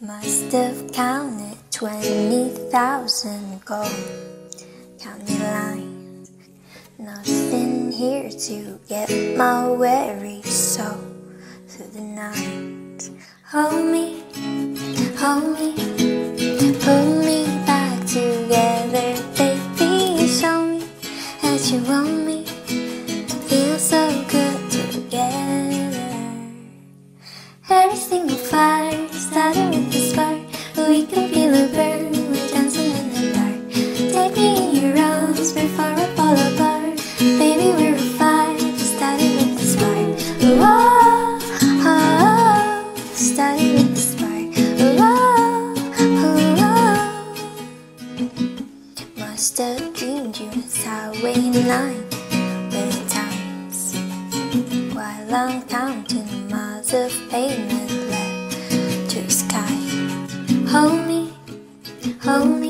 Must have counted 20,000 gold county lines. Nothing here to get my weary soul through the night. Hold me, hold me, pull me back together, baby. Show me that you want me. First single fire, starting with the spark. We can feel a burn, we're dancing in the dark. Take me in your arms before I fall apart. Baby, we're a fire, starting with the spark. Oh, oh, oh, starting with the spark. Oh oh, oh, Must have dreamed you was highway 9 while I'm counting miles of pavement left to sky. Hold me, hold me,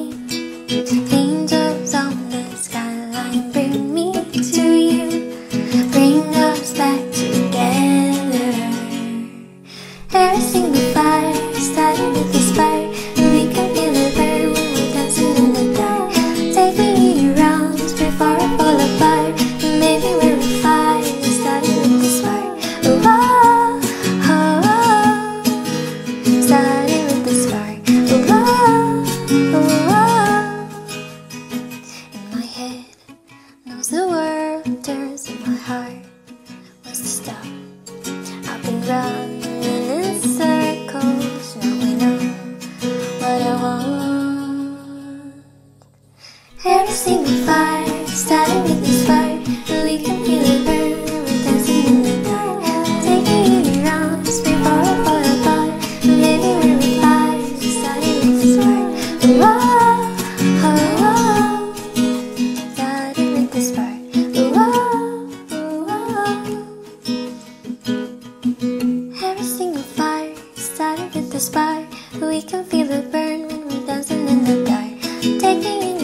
fire, starting with this fire, and we can feel it burn. We're dancing in the dark, taking it in rounds. We borrow for a part, maybe when we fire, starting with this fire. Whoa, oh, whoa, starting with this fire. Whoa, whoa, every single fire, starting with this fire. We can feel it burn when we're dancing in the dark, taking.